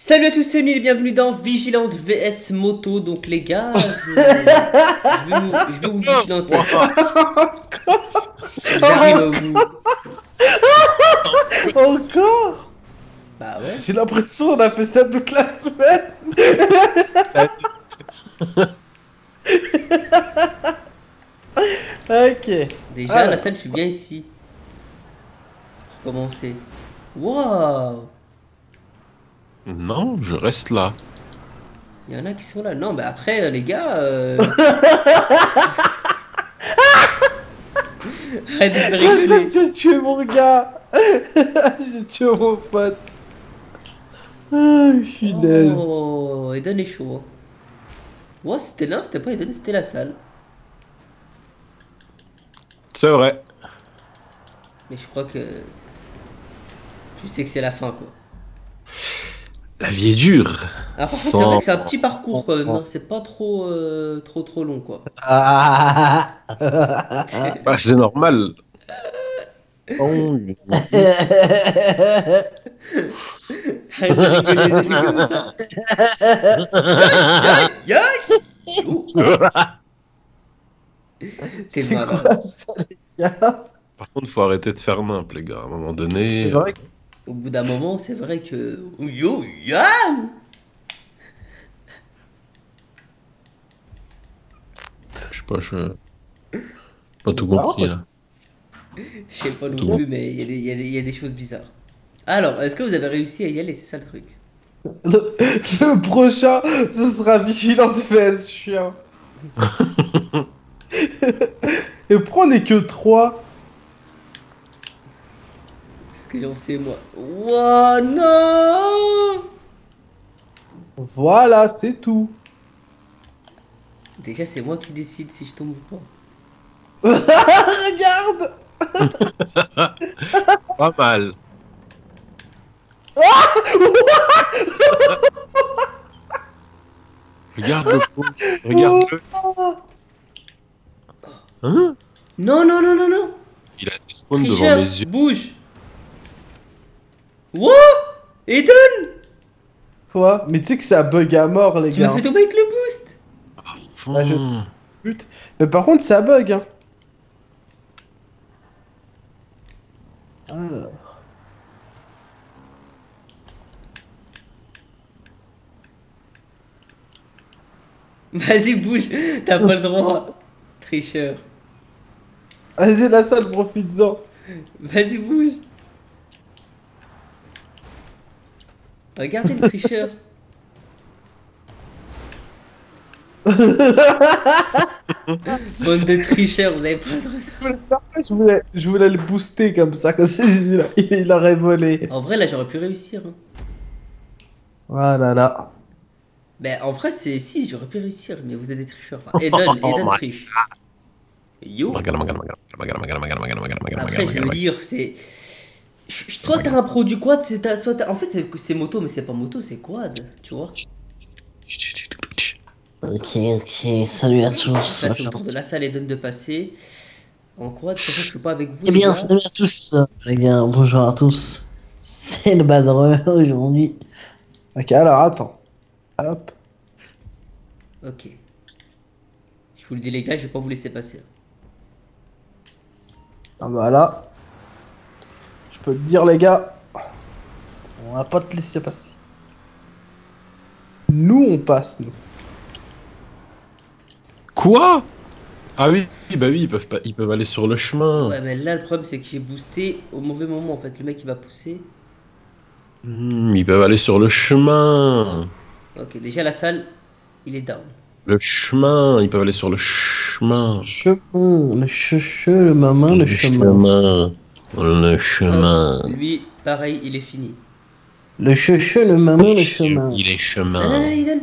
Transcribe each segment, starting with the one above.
Salut à tous, c'est Emile, bienvenue dans Vigilante VS Moto. Donc les gars, je, je vais, vous, je vais vous vigilanter. J'arrive à vous. Encore Bah ouais. J'ai l'impression qu'on a fait ça toute la semaine. ok. Déjà, Ah. la salle, je suis bien ici. Pour commencer. Waouh Non, je reste là. Il y en a qui sont là. Non, mais après, euh, les gars. euh, Arrête de rigoler. J'ai tué mon gars. J'ai tué mon pote. Ah, finesse. Oh, Eden est chaud. hein. Ouais, c'était là, c'était pas Eden, c'était la salle. C'est vrai. Mais je crois que. Tu sais que c'est la fin, quoi. La vie est dure. Ah, par contre, c'est Sans- vrai que c'est un petit parcours quand même. hein. C'est pas trop, euh, trop, trop long, quoi. Ah. Bah, c'est normal. Oh, T'es malade. Par contre, faut arrêter de faire nimp, les gars. À un moment donné. C'est vrai que- Au bout d'un moment, c'est vrai que. Yo, Yann Je sais pas, je. Pas tout compris là. Je sais pas non plus, mais il y, a des- y y a choses bizarres. Alors, est-ce que vous avez réussi à y aller? C'est ça le truc. le, le prochain, ce sera Vigilante VS Chien. Et pourquoi on est que 3 Ce que j'en sais, moi. Wow, non Voilà, c'est tout. Déjà, c'est moi qui décide si je tombe ou pas. Regarde Pas mal. Regarde le pauvre. Regarde-le. Hein? Non, non, non, non, non Il a des spawns devant mes yeux. bouge What? Eden Quoi? Mais tu sais que ça bug à mort, les Tu m'as gars. fait tomber avec le boost Ouais, je Hmm. sais. Putain. Mais par contre, ça bug, hein. Alors. Vas-y, bouge T'as pas le droit Tricheur. Vas-y, la salle, profite-en. Vas-y, bouge Regardez le tricheur. Bande de tricheurs, vous avez pas le je voulais, je voulais le booster comme ça, comme ça il, il aurait volé. En vrai, là, j'aurais pu réussir. Hein. Voilà, là. Ben, en vrai, c'est si, j'aurais pu réussir, mais vous êtes des tricheurs. Enfin, Eden, Eden oh triche. Yo. Après, je veux dire, c'est je- Soit t'as un produit quad, soit t'as- En fait, c'est- c'est moto, mais c'est pas moto, c'est quad, tu vois. Ok, ok, salut à tous. Là, c'est de la salle Eden de passer. En quad, je suis pas avec vous. Eh bien, salut à tous, les gars, bonjour à tous. C'est le badreur aujourd'hui. Ok, alors attends. Hop. Ok. Je vous le dis, les gars, je vais pas vous laisser passer. Ah bah là. Je peux te dire, les gars. On va pas te laisser passer. Nous, on passe, nous. Quoi? Ah oui, bah oui, ils peuvent, pas, ils peuvent aller sur le chemin. Ouais, mais là, le problème, c'est que j'ai boosté au mauvais moment, en fait. Le mec, il va pousser. Hmm, ils peuvent aller sur le chemin. Ok, déjà, la salle, il est down. Le chemin, ils peuvent aller sur le chemin. Chemin, le le maman, le, chemin. chemin. Le chemin. Hop, lui, pareil, il est fini. Le cheche, le maman, le chemin. Il est Ah, chemin. Eden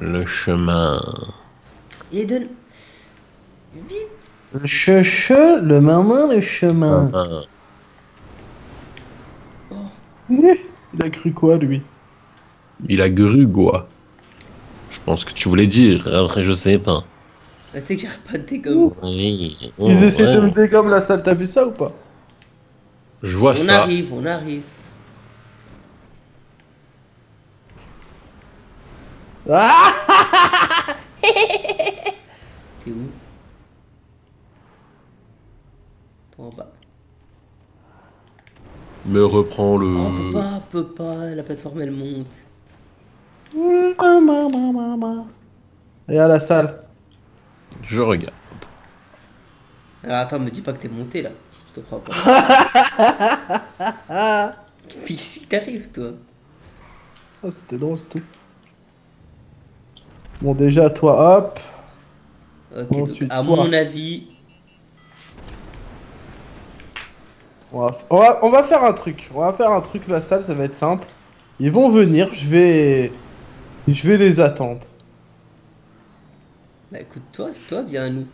Le chemin. Eden Vite Le cheche, le maman, le chemin. Ah, Il a cru quoi, lui? Il a gru, quoi? Je pense que tu voulais dire, après je sais pas. Tu sais que j'arrête pas de décommer. Oui. Ils oh, essaient de me dégommer la salle, t'as vu ça ou pas? Je vois On ça. arrive, on arrive. Ah T'es où? Toi en bas. Me reprends le. Oh, on peut pas, on peut pas, la plateforme elle monte. Regarde la salle. Je regarde. Alors attends, me dis pas que t'es monté là. Je te crois pas. Ah, Qu'est-ce qui t'arrive toi? Ah, c'était drôle, c'est tout. Bon, déjà, toi, hop. Ok, donc, Ensuite, à toi. mon avis, On va, on, va, on va faire un truc. On va faire un truc, la salle, ça va être simple. Ils vont venir, je vais. Je vais les attendre. Bah écoute toi, c'est toi, viens à nous.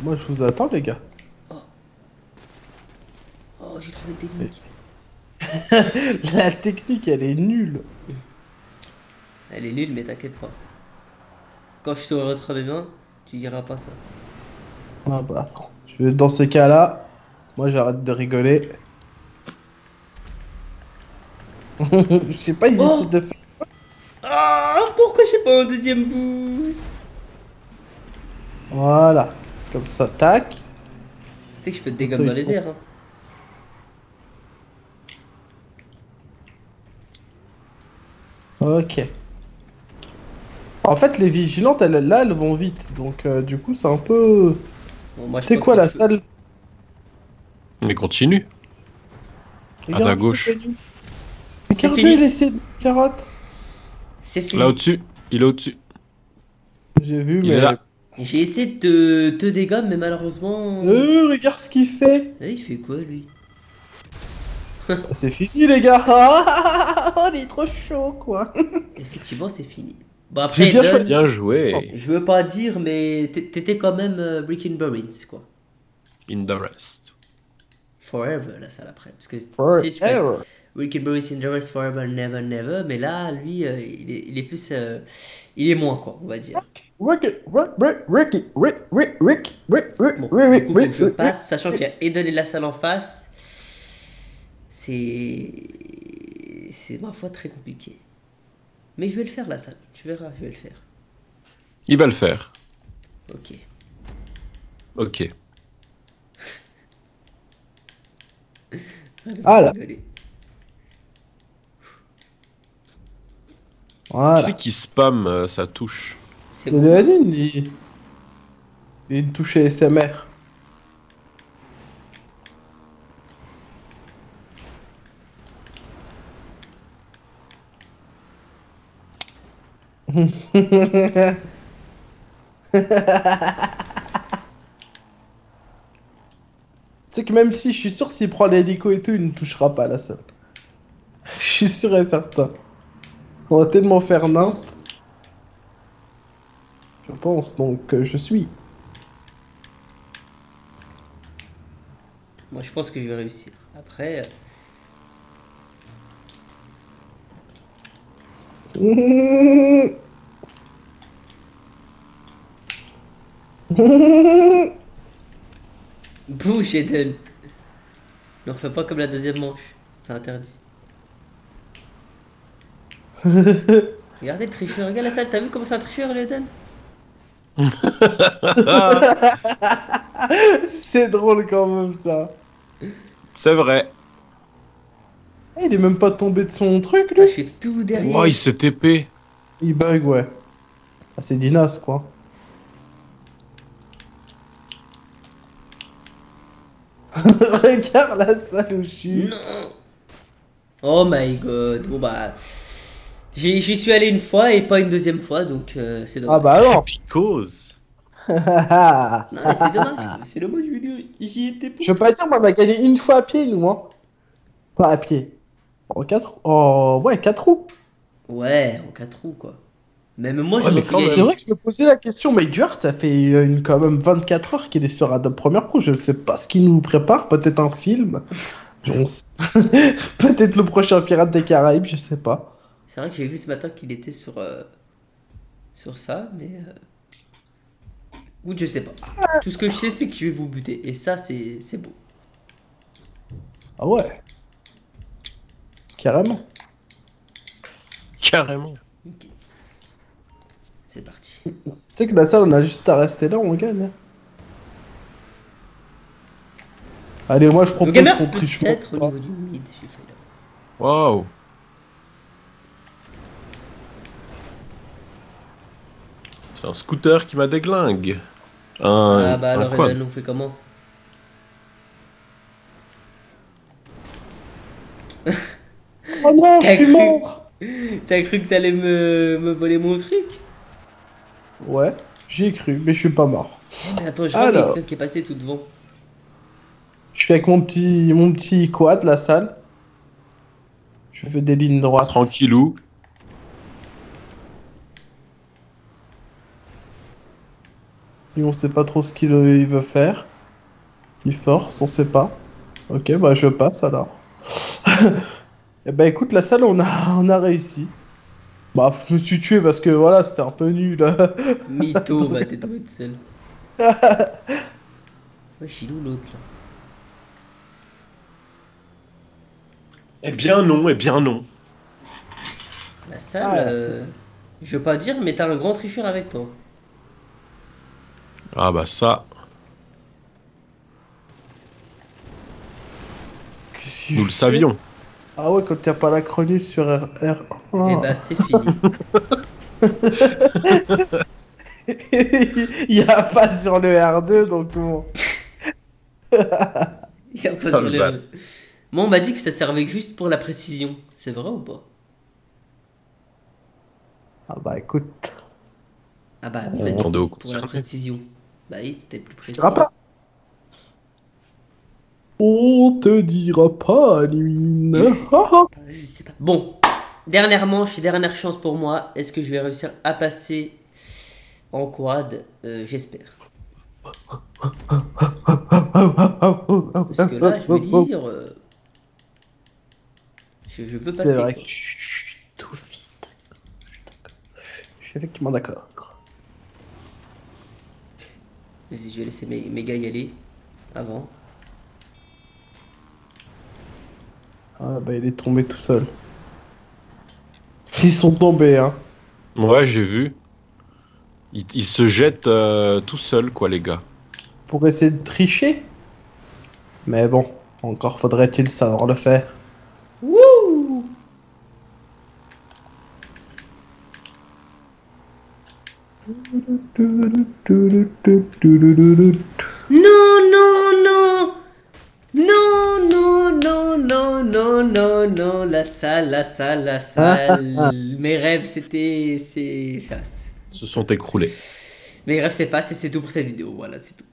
Moi, je vous attends, les gars. Oh, j'ai trouvé une technique. La technique, elle est nulle. Elle est nulle, mais t'inquiète pas. Quand je t'aurai mes mains, tu diras pas ça. Ah bah attends. Je vais- Dans ces cas-là, moi j'arrête de rigoler. Je sais pas, ils Oh essaient de faire. Ah, pourquoi j'ai pas un deuxième boost? Voilà. Comme ça, tac. Tu sais que je peux te dégommer dans les airs. Hein. Ok. En fait, les vigilantes, elles, là, elles vont vite. Donc, euh, du coup, c'est un peu. Bon, C'est quoi la salle? Mais continue. À ta Regarde, gauche. Regardez les carottes. C'est fini. Là au-dessus. Il est au-dessus. J'ai vu, Il mais. est là. J'ai essayé de te, te dégommer, mais malheureusement. Euh, regarde ce qu'il fait. Eh, il fait quoi lui? Ah, C'est fini, les gars. On est trop chaud, quoi. Effectivement, c'est fini. Bon, J'ai après, bien. Bien joué. je veux pas dire, mais t'é- t'étais quand même euh, Breaking Burins, quoi. In the rest. Forever, la salle après. Parce que tu sais, tu peux être Forever. Ricky the rest forever, never, never. Mais là, lui, euh, il, est, il est plus. euh, il est moins, quoi, on va dire. Ricky, Ricky, Ricky, Ricky, Ricky, Ricky, Ricky, Bon, Ricky, du coup, faut que je passe, sachant qu'il y a Eden et la salle en face. C'est. C'est ma foi très compliqué. Mais je vais le faire, la salle. Tu verras, je vais le faire. Il va le faire. Ok. Ok. Ah, là. Voilà. Qui c'est qui spam euh, sa touche C'est bon. Aline, il... il a une touche ASMR. Tu sais que même si je suis sûr s'il prend l'hélico et tout, il ne touchera pas la salle. Je suis sûr et certain. On va tellement faire nain. Je pense donc que je suis. Moi, je pense que je vais réussir. Après. euh, Bouge, Eden. Ne refais pas comme la deuxième manche. C'est interdit. Regardez le tricheur. Regarde la salle. T'as vu comment c'est un tricheur, le Eden C'est drôle quand même ça. C'est vrai. Eh, il est même pas tombé de son truc Ah, lui. Je suis tout derrière. Oh, il s'est épée. Il bug ouais. Ah, c'est Dinas quoi. Regarde la salle où je suis. Non Oh my god. Bon bah. J'y j'y suis allé une fois et pas une deuxième fois, donc euh, c'est Ah dommage. bah alors. Picose. Non, mais c'est dommage. C'est dommage, je veux dire. J'y étais pas. je veux pas dire, mais on a gagné une fois à pied nous hein. Pas à pied. En 4 Oh ouais, 4 roues. Ouais, en quatre roues, quoi. Même moi, Ouais, gagner. C'est vrai que je me posais la question, mais Duarte a fait une, quand même 24 heures qu'il est sur la première pro. Je sais pas ce qu'il nous prépare, peut-être un film. Peut-être le prochain Pirate des Caraïbes, je sais pas. C'est vrai que j'ai vu ce matin qu'il était sur, euh, sur ça, mais. Euh... Ou je sais pas. Tout ce que je sais, c'est que je vais vous buter. Et ça, c'est c'est beau. Ah ouais. Carrément. Carrément. Ok. C'est parti. Tu sais que la salle, on a juste à rester là, on gagne. hein. Allez, moi je propose qu'on triche peut-être au pas. niveau du mid, j'ai fait là. Waouh. C'est un scooter qui m'a déglingue. Un, Ah bah un alors quad. Edan, on fait comment Oh non, je suis cru mort T'as cru que t'allais me, me voler mon truc Ouais, j'y ai cru, mais je suis pas mort. Mais attends, je vois Alors. quelqu'un qui est passé tout devant. Je suis avec mon petit, mon petit quad, la salle. Je fais des lignes droites. Tranquillou. Et on sait pas trop ce qu'il il veut faire. Il force, on sait pas. Ok, bah je passe alors. Et bah écoute, la salle, on a, on a réussi. Bah, je me suis tué parce que voilà, c'était un peu nul. Mytho, va t'es tombé de seul. Ouais, Chilou l'autre là. Eh bien non, eh bien non. La salle, Ah. euh, je veux pas dire, mais t'as un grand tricheur avec toi. Ah bah ça, nous le savions. Ah ouais, quand a pas la chronus sur R... R1. Et bah c'est fini. Il y a pas sur le R2, donc bon. Il y a pas Ah, sur le les- bal. Moi on m'a dit que ça servait juste pour la précision. C'est vrai ou pas? Ah bah écoute. Ah bah On au coup, pour la précision. Bah oui, t'es plus précis. Pas On te dira pas. Ah, ah. Ah pas. Bon, dernière manche, dernière chance pour moi. Est-ce que je vais réussir à passer en quad Euh, J'espère. Parce que là, je veux dire. euh, Je, je veux passer. C'est vrai que je suis tout vite. Je suis effectivement d'accord. Vas-y, je vais laisser mes, mes gars y aller avant. Ah bah il est tombé tout seul. Ils sont tombés, hein. Ouais, j'ai vu. Il, il se jette euh, tout seul, quoi, les gars. Pour essayer de tricher? Mais bon, encore faudrait-il savoir le faire. Non, non, non Non, non, non, non, non, non, non, la salle, la salle, la salle. Mes rêves, c'était. Se sont écroulés. Mes rêves s'effacent et c'est tout pour cette vidéo. Voilà, c'est tout.